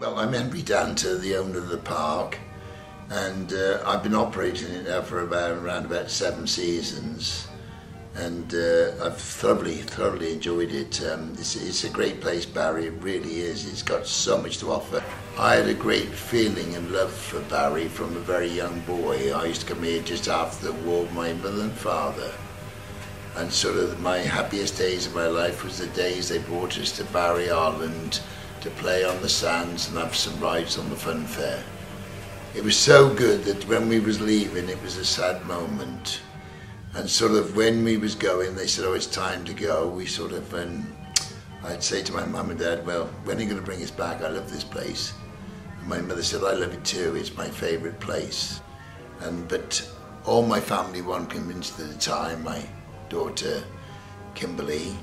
Well, I'm Henry Danter, the owner of the park, and uh, I've been operating it now for about around about seven seasons, and uh, I've thoroughly, thoroughly enjoyed it. Um, it's, it's a great place, Barry. It really is. It's got so much to offer. I had a great feeling and love for Barry from a very young boy. I used to come here just after the war with my mother and father. And sort of my happiest days of my life was the days they brought us to Barry Island to play on the sands and have some rides on the fun fair. It was so good that when we was leaving, it was a sad moment. And sort of when we was going, they said, oh, it's time to go. We sort of, and I'd say to my mum and dad, well, when are you going to bring us back? I love this place. And my mother said, I love it too. It's my favourite place. And, but all my family weren't convinced at the time. My daughter, Kimberly,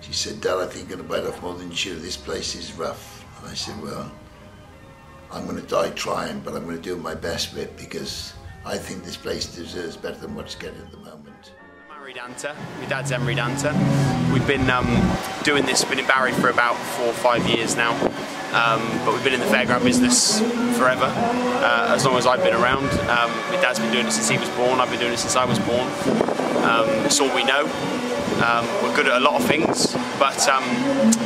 she said, Dad, I think you're going to bite off more than you should. This place is rough. And I said, well, I'm going to die trying, but I'm going to do my best with it because I think this place deserves better than what's getting at the moment. I'm Harry Danter, my dad's Henry Danter. We've been um, doing this, been in Barry for about four or five years now. Um, but we've been in the fairground business forever, uh, as long as I've been around. Um, my dad's been doing it since he was born, I've been doing it since I was born. Um, it's all we know. Um, we're good at a lot of things, but um,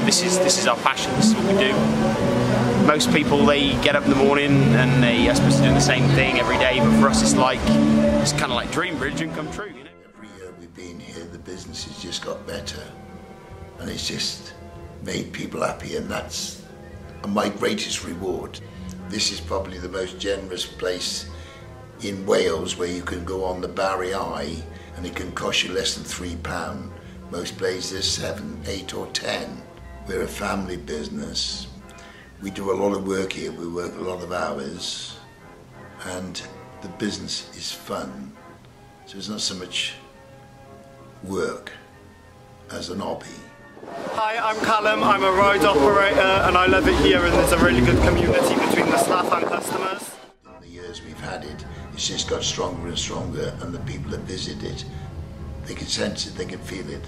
this is this is our passion. This is what we do. Most people they get up in the morning and they are supposed to do the same thing every day, but for us it's like it's kind of like dream and come true. You know? Every year we've been here, the business has just got better, and it's just made people happy, and that's my greatest reward. This is probably the most generous place in Wales where you can go on the Barry Eye and it can cost you less than three pound most places seven, eight or ten. We're a family business. We do a lot of work here, we work a lot of hours and the business is fun. So it's not so much work as an hobby. Hi, I'm Callum. I'm a ride operator and I love it here and there's a really good community between the staff and customers. In the years we've had it, it's just got stronger and stronger and the people that visit it, they can sense it, they can feel it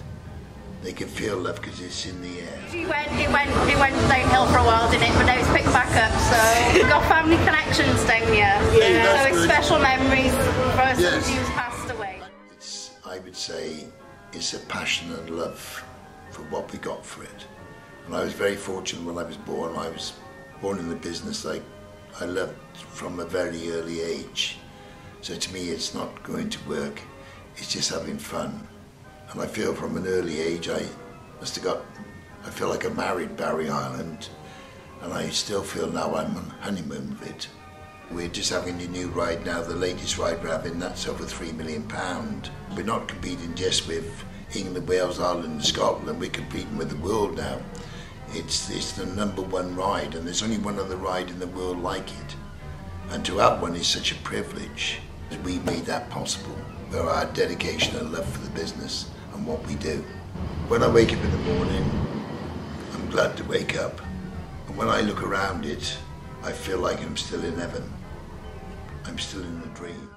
they can feel love because it's in the air. It went, it went, it went downhill for a while, didn't it? But now it's picked back up. So we've got family connections down here. Yeah. So it's special memories for us yes. who's passed away. It's, I would say, it's a passion and love for what we got for it. And I was very fortunate when I was born. I was born in the business like I loved from a very early age. So to me, it's not going to work. It's just having fun. And I feel from an early age I must have got, I feel like I married Barry Island and I still feel now I'm on honeymoon with it. We're just having a new ride now, the latest ride we're having, that's over three million pound. We're not competing just with England, Wales, Ireland and Scotland, we're competing with the world now. It's, it's the number one ride and there's only one other ride in the world like it. And to have one is such a privilege. We made that possible. For our dedication and love for the business and what we do. When I wake up in the morning, I'm glad to wake up. And when I look around it, I feel like I'm still in heaven. I'm still in a dream.